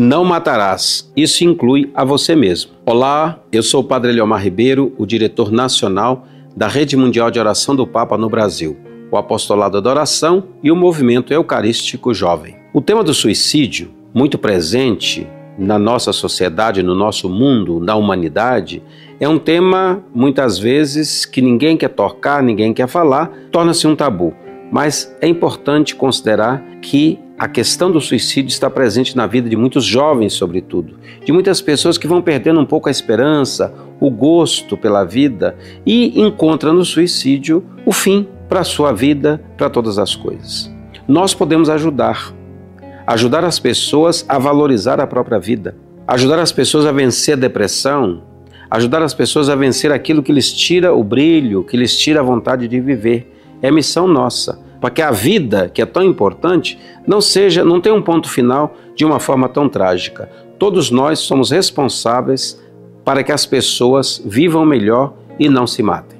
Não matarás. Isso inclui a você mesmo. Olá, eu sou o Padre Eliomar Ribeiro, o diretor nacional da Rede Mundial de Oração do Papa no Brasil, o Apostolado da Oração e o Movimento Eucarístico Jovem. O tema do suicídio, muito presente na nossa sociedade, no nosso mundo, na humanidade, é um tema muitas vezes que ninguém quer tocar, ninguém quer falar, torna-se um tabu. Mas é importante considerar que a questão do suicídio está presente na vida de muitos jovens, sobretudo, de muitas pessoas que vão perdendo um pouco a esperança, o gosto pela vida e encontram no suicídio o fim para a sua vida, para todas as coisas. Nós podemos ajudar, ajudar as pessoas a valorizar a própria vida, ajudar as pessoas a vencer a depressão, ajudar as pessoas a vencer aquilo que lhes tira o brilho, que lhes tira a vontade de viver. É missão nossa para que a vida, que é tão importante, não seja, não tenha um ponto final de uma forma tão trágica. Todos nós somos responsáveis para que as pessoas vivam melhor e não se matem.